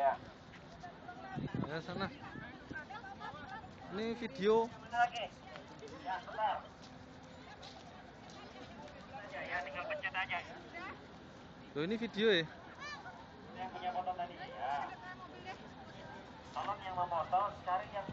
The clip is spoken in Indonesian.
Ya sana. Ini video. Ya, sebentar. Ya, ya, tinggal pencet aja. Loh ini video ya? Yang punya foto tadi ya. Tolong yang mau foto cari yang